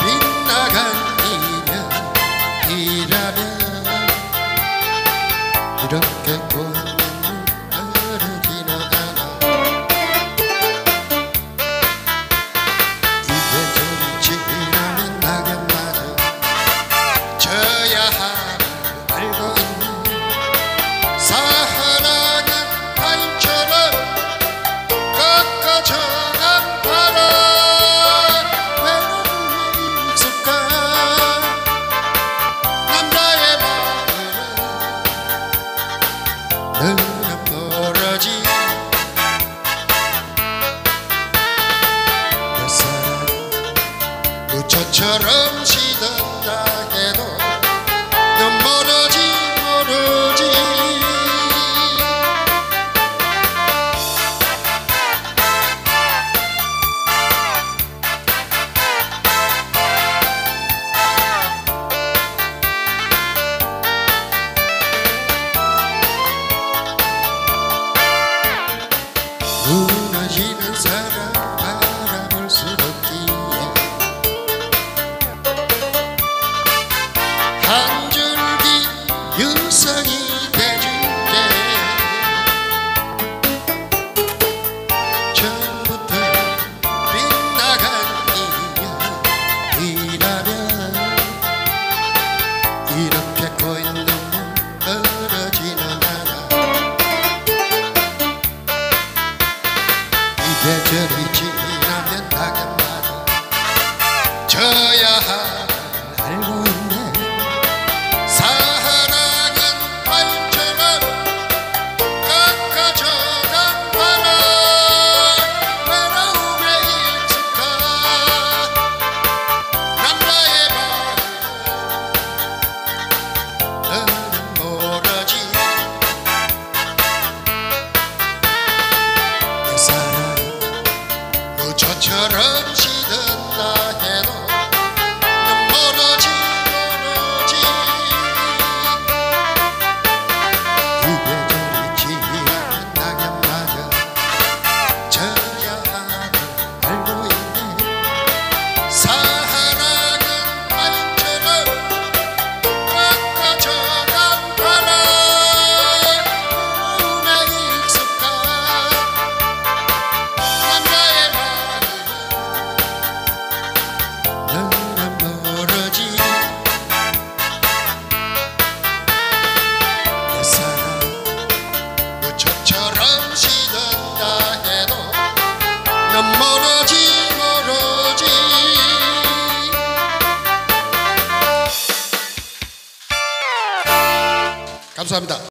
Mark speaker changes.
Speaker 1: 빛나간 이면 이라면 이렇게 처럼 시든다 해도 넌 모르지 모르지. 这样。 감사합니다.